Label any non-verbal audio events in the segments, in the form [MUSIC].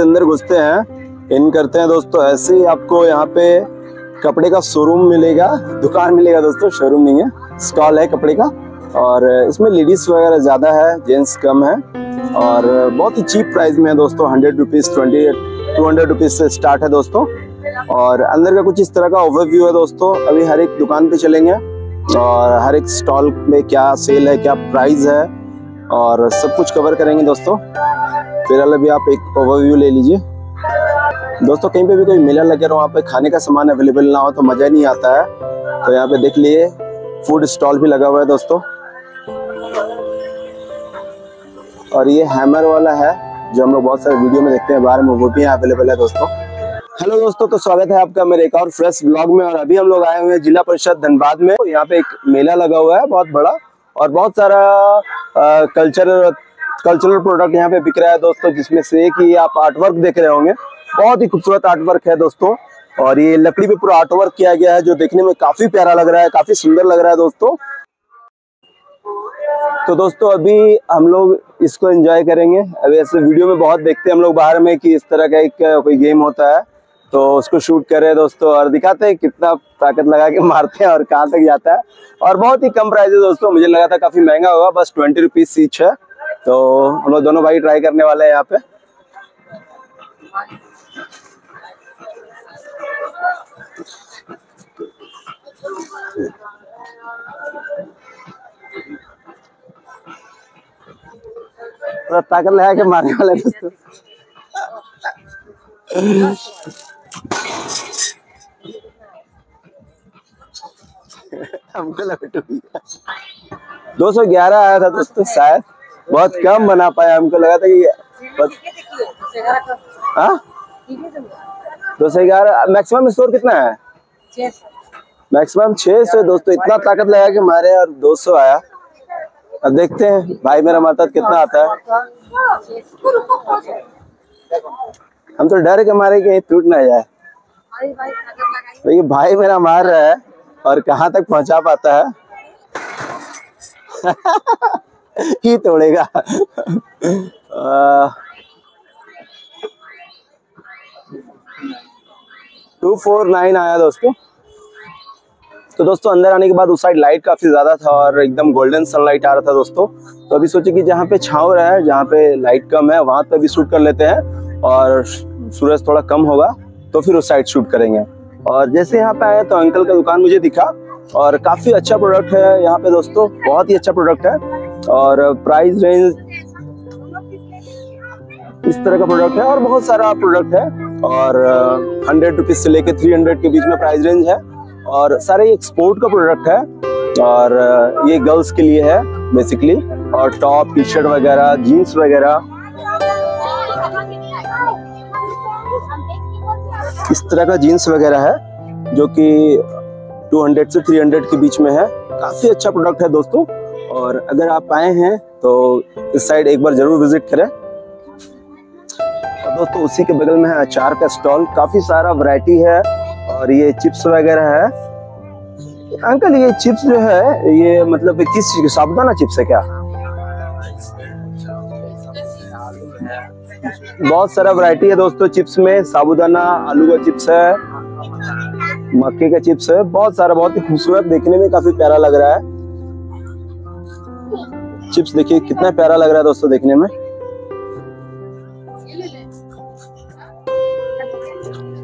अंदर घुसते हैं। इन करते हैं दोस्तों, ऐसे ही आपको यहाँ पे कपड़े का शोरूम मिलेगा, दुकान मिलेगा दोस्तों शोरूम नहीं है स्टॉल है कपड़े का। और इसमें लेडीज़ वगैरह ज़्यादा है जेंट्स कम है। और बहुत ही चीप प्राइस में है दोस्तों hundred rupees twenty two hundred rupees से स्टार्ट है दोस्तों। और अंदर का कुछ इस तरह का ओवरव्यू है दोस्तों, अभी हर एक दुकान पे चलेंगे। और हर एक स्टॉल में क्या सेल है, क्या प्राइस है, और सब कुछ कवर करेंगे दोस्तों। फ़िलहाल अभी आप एक ओवरव्यू ले लीजिए। दोस्तों, कहीं पे भी कोई मेला लगे वहाँ पे खाने का सामान अवेलेबल ना हो तो मज़ा नहीं आता है। तो यहाँ पे देख लिए फ़ूड स्टॉल भी लगा हुआ है दोस्तों। और ये हैमर वाला है, जो हम लोग बहुत सारे वीडियो में देखते हैं, बाहर में वो भी अवेलेबल है दोस्तों। हेलो दोस्तों तो स्वागत है आपका मेरे एक और फ्रेश ब्लॉग में और अभी हम लोग आए हुए हैं जिला परिषद धनबाद में। यहाँ पे एक मेला लगा हुआ है, बहुत बड़ा और बहुत सारा कल्चर कल्चरल प्रोडक्ट यहाँ पे बिक रहा है दोस्तों, जिसमें से ही आप आर्ट वर्क देख रहे होंगे। बहुत ही खूबसूरत आर्ट वर्क है दोस्तों। और ये लकड़ी पे पूरा आर्ट वर्क किया गया है, जो देखने में काफ़ी प्यारा लग रहा है, काफ़ी सुंदर लग रहा है दोस्तों। तो दोस्तों, अभी हम लोग इसको एंजॉय करेंगे। अभी ऐसे वीडियो में बहुत देखते हैं हम लोग बाहर में कि इस तरह का एक, कोई गेम होता है। तो उसको शूट कर दोस्तों और दिखाते हैं कितना ताकत लगा के [LAUGHS] मारते हैं और कहाँ तक जाता है। और बहुत ही कम प्राइस है दोस्तों, मुझे लगा था काफ़ी महँगा होगा, बस ट्वेंटी रुपीज़ सीच है। तो हम लोग दोनों भाई ट्राई करने वाले हैं यहाँ पे। ताकत लगा के मारने वाले दोस्तों। हमको सौ ग्यारह आया था दोस्तों, शायद। बहुत कम बना पाया हमको लगा था कि हाँ दो सौ ग्यारह मैक्सिमम स्कोर कितना है? मैक्सिमम छह सौ दोस्तों इतना ताकत लगा के मारे और दो सौ आया। अब देखते हैं भाई मेरा मारता कितना आता है। हम तो डर के मारे कहीं टूट ना जाए। तो भाई मेरा मार रहा है और कहाँ तक पहुँचा पाता है? [LAUGHS] ही तोड़ेगा। टू फोर नाइन आया दोस्तों। तो दोस्तों, अंदर आने के बाद उस साइड लाइट काफ़ी ज़्यादा था और एकदम गोल्डन सनलाइट आ रहा था दोस्तों। तो अभी सोचे कि जहाँ पे छाव रहा है, जहाँ पे लाइट कम है, वहाँ पे भी शूट कर लेते हैं और सूरज थोड़ा कम होगा तो फिर उस साइड शूट करेंगे। और जैसे यहाँ पे आए तो अंकल का दुकान मुझे दिखा और काफ़ी अच्छा प्रोडक्ट है यहाँ पे दोस्तों, बहुत ही अच्छा प्रोडक्ट है। और प्राइस रेंज इस तरह का प्रोडक्ट है और बहुत सारा प्रोडक्ट है और हंड्रेड रुपीज़ से लेके थ्री हंड्रेड के बीच में प्राइस रेंज है और सारे एक्सपोर्ट का प्रोडक्ट है और ये गर्ल्स के लिए है बेसिकली और टॉप टी शर्ट वगैरह जीन्स वगैरह। इस तरह का जीन्स वगैरह है जो कि 200 से 300 के बीच में है। काफ़ी अच्छा प्रोडक्ट है दोस्तों। और अगर आप आए हैं तो इस साइड एक बार ज़रूर विज़िट करें। दोस्तों, उसी के बगल में है अचार का स्टॉल। काफ़ी सारा वैरायटी है और ये चिप्स वगैरह है। अंकल, ये चिप्स जो है, ये मतलब किस चीज़ की, साबुदाना चिप्स है क्या? बहुत सारा वैरायटी है दोस्तों चिप्स में। साबुदाना, आलू का चिप्स है, मक्के का चिप्स है। बहुत सारा, बहुत ही खूबसूरत, देखने में काफ़ी प्यारा लग रहा है। चिप्स देखिए, कितना प्यारा लग रहा है दोस्तों देखने में।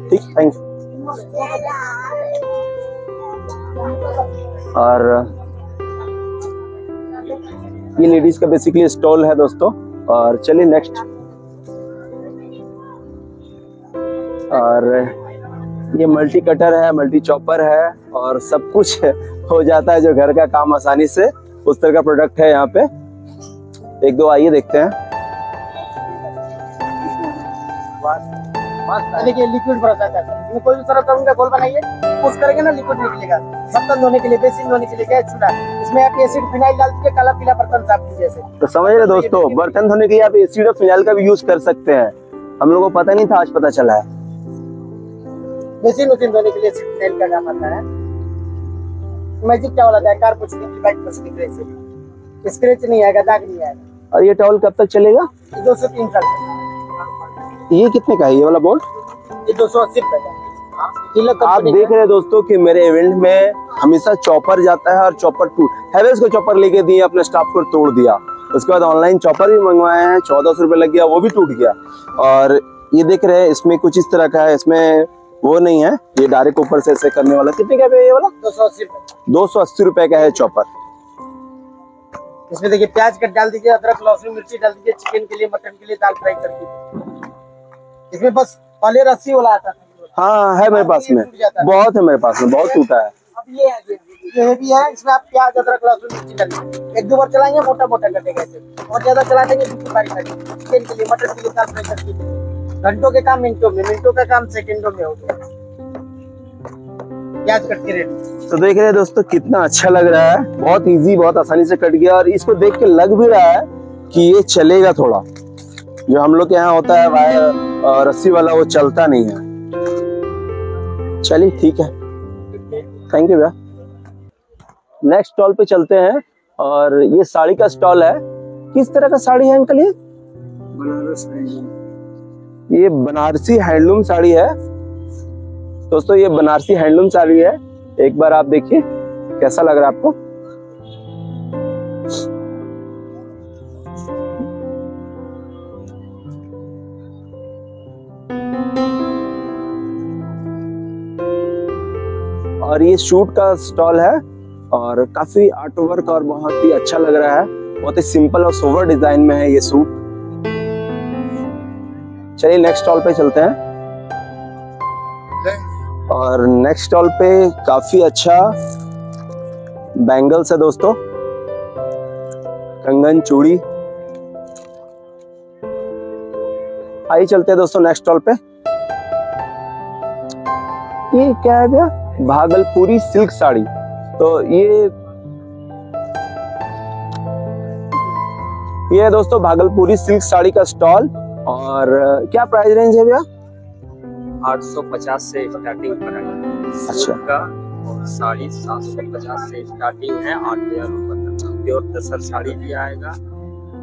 ठीक थैंक और, ये लेडीज़ का बेसिकली स्टॉल है दोस्तों। और चलिए नेक्स्ट और, ये मल्टी कटर है मल्टी चॉपर है, और सब कुछ [LAUGHS] हो जाता है जो घर का काम आसानी से। उस तरह का प्रोडक्ट है यहाँ पे। एक दो आइए देखते हैं। देखिए लिक्विड है कोई भी तरह करूँगा गोल बनाइए। पुश करेंगे ना लिक्विड निकलेगा। बर्तन धोने के लिए बेसिन धोने के लिए गैस चूल्हा? इसमें आप एसिड फिनाइल डाल दीजिए काला पीला बर्तन साफ़ कीजिए तो समझ रहे दोस्तों बर्तन धोने के लिए आप एसिड और फिनाइल का भी यूज़ कर सकते हैं। हम लोगों को पता नहीं था आज पता चला है। उसीन धोने के लिए सेल का काम आता है। मैजिक टॉवल आता है कार कुछ नहीं बाइक कुछ नहीं से। स्क्रैच नहीं आएगा दाग नहीं आएगा। और ये टॉवल कब तक चलेगा? दो से तीन साल ये कितने का है? ये वाला बोल्ट ये दो सौ अस्सी रुपए का आप देख रहे हैं दोस्तों कि मेरे इवेंट में हमेशा चॉपर जाता है और चॉपर टूट हैवेल्स को चॉपर लेके दिए अपने स्टाफ को तोड़ दिया। उसके बाद ऑनलाइन चॉपर भी मंगवाए हैं चौदह सौ रुपये लग गया वो भी टूट गया। और ये देख रहे हैं इसमें कुछ इस तरह का है इसमें वो नहीं है ये डायरेक्ट ऊपर से ऐसे करने वाला। कितने का है ये वाला? दो सौ अस्सी रुपए। दो सौ अस्सी रुपए का है चॉपर। इसमें देखिए प्याज कट डाल दीजिए अदरक लहसुन मिर्ची डाल दीजिए चिकन के लिए मटन के लिए दाल फ्राई करके इसमें बस पहले रस्सी वाला आता था। हाँ है मेरे पास में। बहुत है मेरे पास में बहुत टूटा है। अब ये है ये ये भी है इसमें आप प्याज अदरक लहसुन मिर्ची डालिए एक दो बार चलाएँगे मोटा मोटा कटेगा और ज़्यादा चला देंगे चिकन के लिए मटन के लिए दाल फ्राई करके घंटों के काम मिनटों में मिनटों का काम सेकंडों में हो। गया प्याज कट के रेडी तो देख रहे हैं दोस्तों कितना अच्छा लग रहा है। बहुत इजी बहुत आसानी से कट गया और इसको देख के लग भी रहा है कि ये चलेगा थोड़ा। जो हम लोग के यहाँ होता है वायर रस्सी वाला वो चलता नहीं है। चलिए ठीक है। थैंक यू भैया। नेक्स्ट स्टॉल पे चलते हैं और ये साड़ी का स्टॉल है। किस तरह का साड़ी है अंकल ये? ये बनारसी हैंडलूम साड़ी है। दोस्तों, ये बनारसी हैंडलूम साड़ी है। एक बार आप देखिए, कैसा लग रहा है आपको? और ये शूट का स्टॉल है और काफ़ी आर्ट वर्क और बहुत ही अच्छा लग रहा है। बहुत ही सिंपल और सोवर डिज़ाइन में है ये सूट चलिए नेक्स्ट स्टॉल पे चलते हैं। और नेक्स्ट स्टॉल पे काफ़ी अच्छा बैंगल्स है दोस्तों। कंगन, चूड़ी। आइए चलते हैं दोस्तों नेक्स्ट स्टॉल पे। ये क्या है भैया? भागलपुरी सिल्क साड़ी। तो ये ये है दोस्तों भागलपुरी सिल्क साड़ी का स्टॉल और क्या प्राइस रेंज है भैया? 850 से स्टार्टिंग प्राइस अच्छा। का और साड़ी 750 से स्टार्टिंग है आठ हज़ार रुपए तक प्योर तसर साड़ी भी आएगा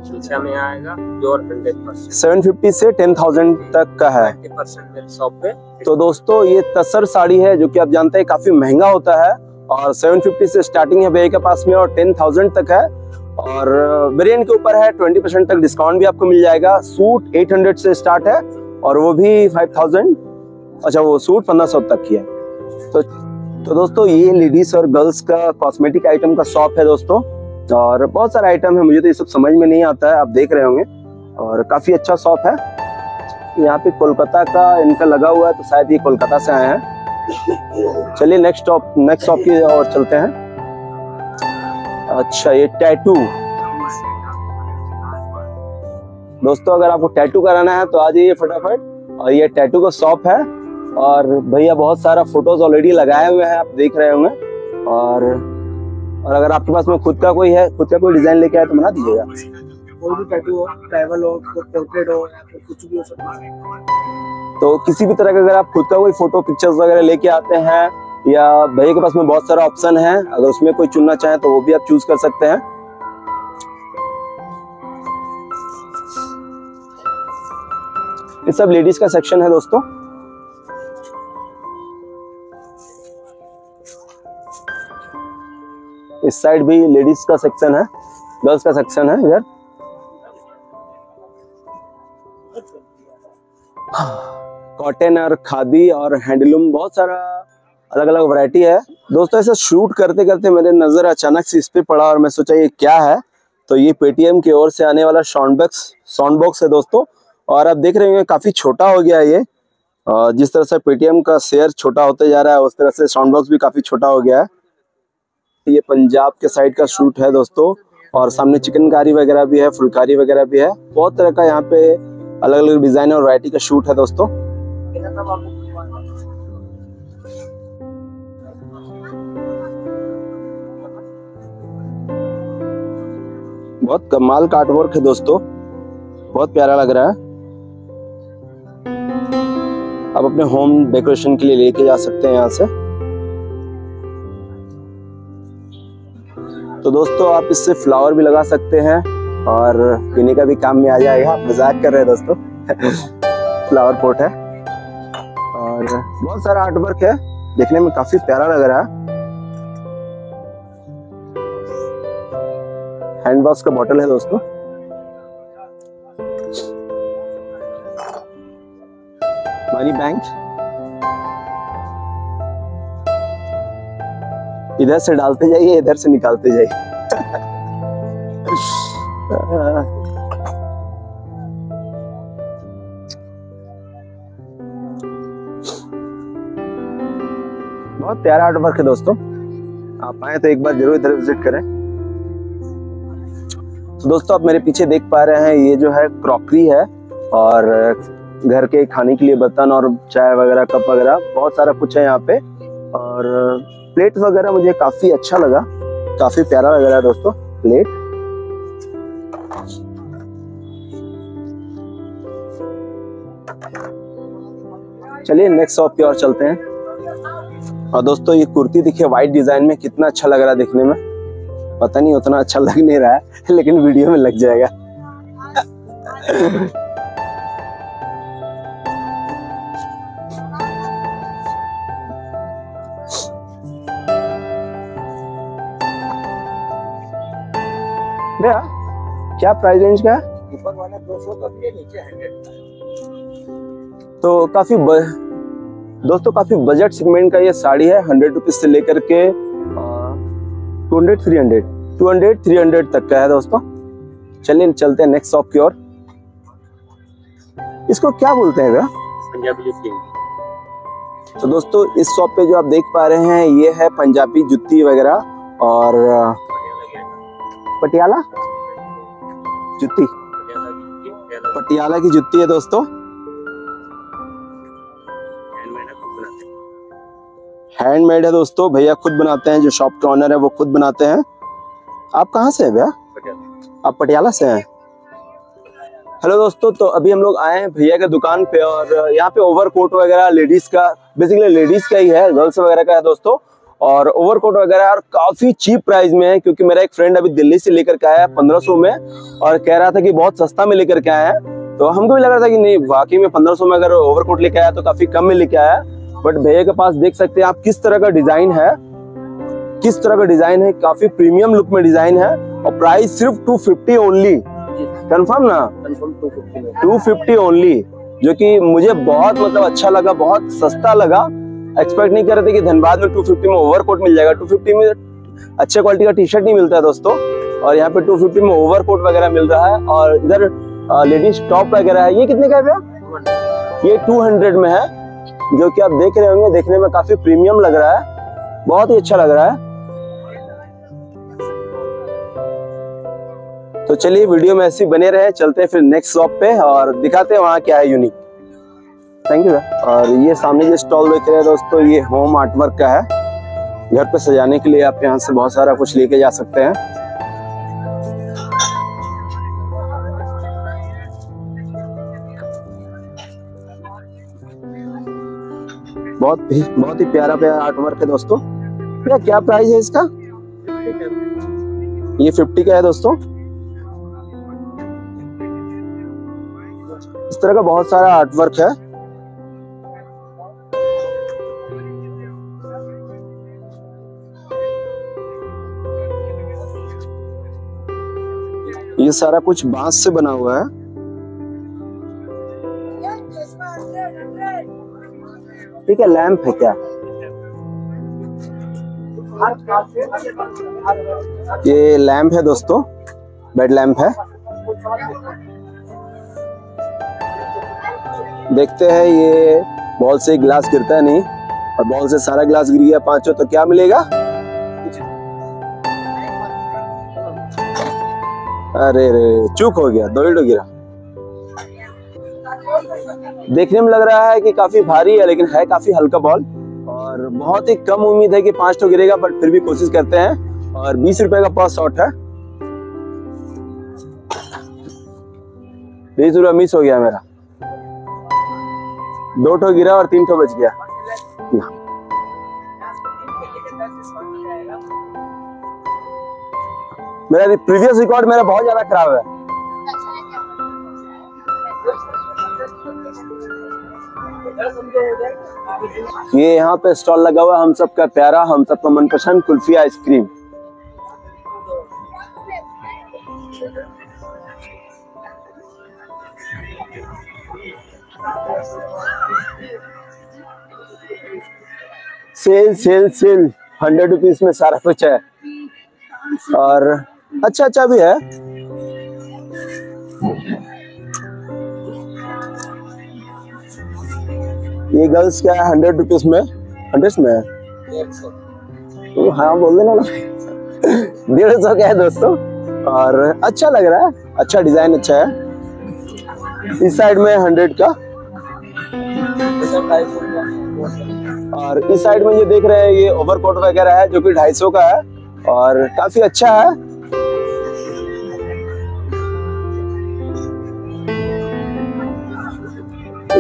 शीशा में आएगा प्योर हंड्रेड परसेंट 750 से 10000 तक का है। शॉप पे। तो दोस्तों ये तसर साड़ी है जो कि आप जानते हैं काफ़ी महँगा होता है और 750 से स्टार्टिंग है भैया के पास में और 10000 तक है। और वेरिएंट के ऊपर है 20% तक डिस्काउंट भी आपको मिल जाएगा। सूट 800 से स्टार्ट है, और वो भी 5000 अच्छा वो सूट 1500 तक की है। तो तो दोस्तों, ये लेडीज़ और गर्ल्स का कॉस्मेटिक आइटम का शॉप है दोस्तों, और बहुत सारे आइटम है, मुझे तो ये सब समझ में नहीं आता है, आप देख रहे होंगे। और काफ़ी अच्छा शॉप है। यहाँ पे कोलकाता का इनका लगा हुआ है तो शायद ये कोलकाता से आए हैं। चलिए नेक्स्ट शॉप नेक्स्ट शॉप की और चलते हैं। अच्छा ये टैटू दोस्तों अगर आपको टैटू कराना है तो आ जाइए फटाफट। और ये टैटू का शॉप है। और भैया बहुत सारा फ़ोटोज़ ऑलरेडी लगाए हुए हैं आप देख रहे होंगे। और और अगर आपके पास में खुद का कोई है खुद का कोई डिज़ाइन लेके आए तो बना दीजिएगा। कोई भी टैटू हो ट्रैवल हो पोर्ट्रेट हो कुछ भी हो सकता है तो किसी भी तरह का अगर आप खुद का कोई फ़ोटो पिक्चर्स वगैरह लेके आते हैं या भैया के पास में बहुत सारा ऑप्शन है। अगर उसमें कोई चुनना चाहे तो वो भी आप चूज़ कर सकते हैं। ये सब लेडीज़ का सेक्शन है दोस्तों। इस साइड भी लेडीज़ का सेक्शन है। गर्ल्स का सेक्शन है इधर। कॉटन और खादी और हैंडलूम बहुत सारा अलग अलग वैरायटी है। दोस्तों ऐसा शूट करते करते मेरे नज़र अचानक से इस पे पड़ा और मैं सोचा, ये क्या है? तो ये पेटीएम की ओर से आने वाला साउंड बॉक्स साउंड बॉक्स है दोस्तों। और आप देख रहे होंगे, काफ़ी छोटा हो गया ये। जिस तरह से पेटीएम का शेयर छोटा होते जा रहा है, उस तरह से साउंड बॉक्स भी काफ़ी छोटा हो गया है। ये पंजाब के साइड का शूट है दोस्तों। और सामने चिकनकारी वगैरह भी है, फुलकारी वगैरह भी है। बहुत तरह का यहाँ पे अलग अलग डिज़ाइन और वैरायटी का शूट है दोस्तों। बहुत कमाल का आर्टवर्क है दोस्तों। बहुत प्यारा लग रहा है। आप अपने होम डेकोरेशन के लिए लेके जा सकते हैं यहाँ से। तो दोस्तों, आप इससे फ्लावर भी लगा सकते हैं और पीने का भी काम में आ जाएगा। मज़ाक कर रहे हैं दोस्तों। [LAUGHS] फ्लावर पॉट है। और बहुत सारा आर्ट वर्क है। देखने में काफ़ी प्यारा लग रहा है। हैंड वॉश का बॉटल है दोस्तों। मनी बैंक इधर से डालते जाइए, इधर से निकालते जाइए। बहुत प्यारा आर्ट वर्क है दोस्तों। आप आए तो एक बार ज़रूर इधर विज़िट करें। दोस्तों, आप मेरे पीछे देख पा रहे हैं, ये जो है क्रॉकरी है और घर के खाने के लिए बर्तन और चाय वगैरह, कप वगैरह, बहुत सारा कुछ है यहाँ पे। और प्लेट वगैरह मुझे काफ़ी अच्छा लगा, काफ़ी प्यारा लग रहा है दोस्तों, प्लेट। चलिए नेक्स्ट शॉप की ओर चलते हैं। और दोस्तों, ये कुर्ती देखिए व्हाइट डिज़ाइन में कितना अच्छा लग रहा है देखने में। पता नहीं उतना अच्छा लग नहीं रहा है, लेकिन वीडियो में लग जाएगा। क्या प्राइस रेंज का ऊपर वाला दो सौ नीचे हंड्रेड तो काफ़ी ब... दोस्तों, काफ़ी बजट सेगमेंट का ये साड़ी है हंड्रेड रुपीज़ से लेकर के two hundred three hundred two hundred three hundred तक का है दोस्तों। चलिए चलते हैं नेक्स्ट शॉप की ओर। इसको क्या बोलते हैं भैया? पंजाबी जुत्ती। तो दोस्तों इस शॉप पे जो आप देख पा रहे हैं ये है पंजाबी जुत्ती वगैरह और पटियाला? जुत्ती। पटियाला की जुत्ती है दोस्तों। हैंडमेड है दोस्तों भैया खुद बनाते हैं जो शॉप के ऑनर है वो खुद बनाते हैं। आप कहाँ से हैं भैया? आप पटियाला से हैं? हेलो दोस्तों तो अभी हम लोग आए हैं भैया के दुकान पे और यहाँ पे ओवरकोट वगैरह लेडीज़ का बेसिकली लेडीज़ का ही है गर्ल्स वगैरह का है दोस्तों। और ओवरकोट वगैरह और काफ़ी चीप प्राइस में है क्योंकि मेरा एक फ्रेंड अभी दिल्ली से लेकर के आया है पंद्रह सौ में और कह रहा था कि बहुत सस्ता में लेकर के आया है। तो हमको भी लग रहा था कि नहीं वाकई में पंद्रह में अगर ओवरकोट लेके आया तो काफ़ी कम में लेके आया। बट भैया के पास देख सकते हैं आप किस तरह का डिज़ाइन है। किस तरह का डिज़ाइन है काफ़ी प्रीमियम लुक में डिज़ाइन है और प्राइस सिर्फ़ टू फिफ्टी ओनली कंफर्म ना? कंफर्म टू फिफ्टी ओनली जो कि मुझे बहुत मतलब अच्छा लगा बहुत सस्ता लगा। एक्सपेक्ट नहीं कर रहे थे कि धनबाद में टू फिफ्टी में ओवरकोट मिल जाएगा। टू फिफ्टी में अच्छे क्वालिटी का टी शर्ट नहीं मिलता है दोस्तों। और यहाँ पे टू फिफ्टी में ओवरकोट वगैरह मिल रहा है और इधर लेडीज़ टॉप वगैरह है। ये कितने का है भैया? ये टू हंड्रेड में है। जो कि आप देख रहे होंगे, देखने में काफ़ी प्रीमियम लग रहा है। बहुत ही अच्छा लग रहा है। तो चलिए, वीडियो में ऐसे बने रहे, चलते हैं फिर नेक्स्ट शॉप पे और दिखाते हैं वहाँ क्या है यूनिक थैंक यू और ये सामने जो स्टॉल देख रहे हैं दोस्तों, ये होम आर्टवर्क का है। घर पे सजाने के लिए आप यहाँ से बहुत सारा कुछ लेके जा सकते हैं। बहुत बहुत ही प्यारा प्यारा आर्ट वर्क है दोस्तों। भैया, क्या प्राइस है इसका? ये फिफ्टी का है दोस्तों। इस तरह का बहुत सारा आर्ट वर्क है। ये सारा कुछ बाँस से बना हुआ है। ठीक है, लैंप है क्या? ये लैंप है दोस्तों, बेड लैंप है। देखते हैं ये बॉल से ग्लास गिरता है नहीं, और बॉल से सारा ग्लास गिर गया, पाँचों तो क्या मिलेगा? अरे रे, चूक हो गया, दो गिरा। देखने में लग रहा है कि काफ़ी भारी है, लेकिन है काफ़ी हल्का बॉल और बहुत ही कम उम्मीद है कि पाँच तो गिरेगा बट फिर भी कोशिश करते हैं। और बीस रुपए का पर शॉट है। बीस रुपया मिस हो गया मेरा। दो ठो गिरा और तीन ठो बच गया। मेरा प्रीवियस रिकॉर्ड मेरा बहुत ज़्यादा खराब है। ये यहाँ पे स्टॉल लगा हुआ है, हम सबका प्यारा, हम सबका मनपसंद kulfi ice cream. Sale sale sale hundred rupees में सारा कुछ है। और अच्छा अच्छा भी है। ये गर्ल्स क्या है? हंड्रेड रुपीज़ में? हंड्रेड में तो हाँ बोल देना ना। डेढ़ सौ क्या है दोस्तों? और अच्छा लग रहा है। अच्छा डिज़ाइन अच्छा है। इस साइड में हंड्रेड का। और इस साइड में ये देख रहे हैं, ये ओवरकोट वगैरह है, जो कि ढाई सौ का है। और काफ़ी अच्छा है।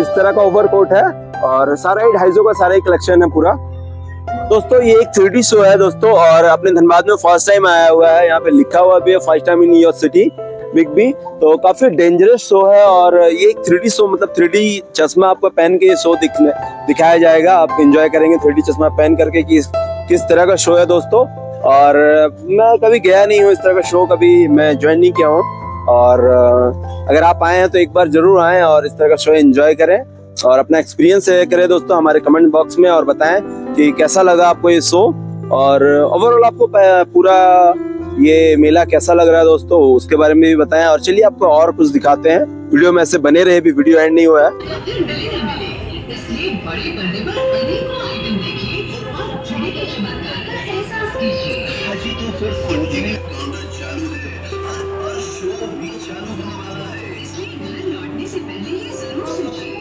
इस तरह का ओवरकोट है। और सारा ही ढाई का सारा ही कलेक्शन है पूरा। दोस्तों, ये एक थ्री शो है दोस्तों, और अपने धनबाद में फ़र्स्ट टाइम आया हुआ है। यहाँ पे लिखा हुआ भी है first time in New York city big B तो काफ़ी डेंजरस शो है, और ये एक थ्री शो मतलब थ्री चश्मा आपको पहन के ये शो दिखने, दिखाया जाएगा। आप इंजॉय करेंगे थ्री चश्मा पहन करके कि किस तरह का शो है दोस्तों। और मैं कभी गया नहीं हूँ इस तरह का शो कभी मैं ज्वाइन नहीं किया हूँ। और अगर आप आए हैं तो एक बार ज़रूर आए और इस तरह का शो एंजॉय करें। और अपना एक्सपीरियंस शेयर करें दोस्तों हमारे कमेंट बॉक्स में और बताएँ कि कैसा लगा आपको ये शो और ओवरऑल आपको पूरा ये मेला कैसा लग रहा है दोस्तों? उसके बारे में भी बताएँ और चलिए आपको और कुछ दिखाते हैं। वीडियो में ऐसे बने रहे भी वीडियो एंड नहीं हुआ है।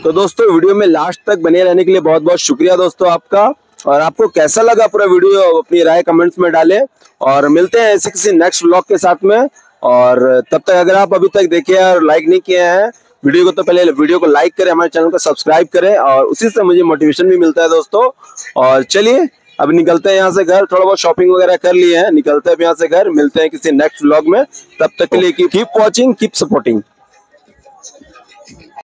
तो दोस्तों, वीडियो में लास्ट तक बने रहने के लिए बहुत बहुत शुक्रिया दोस्तों आपका। और आपको कैसा लगा पूरा वीडियो, अपनी राय कमेंट्स में डालें। और मिलते हैं ऐसे किसी नेक्स्ट व्लॉग के साथ में। और तब तक अगर आप अभी तक देखे हैं और लाइक नहीं किए हैं, वीडियो को तो पहले वीडियो को लाइक करें, हमारे चैनल को सब्सक्राइब करें। और उसी से मुझे मोटिवेशन भी मिलता है दोस्तों। और चलिए, अब निकलते हैं यहाँ से घर। थोड़ा बहुत शॉपिंग वगैरह कर लिए हैं। निकलते हैं अब यहाँ से घर। मिलते हैं किसी नेक्स्ट व्लॉग में। तब तक के लिए कीप वॉचिंग कीप सपोर्टिंग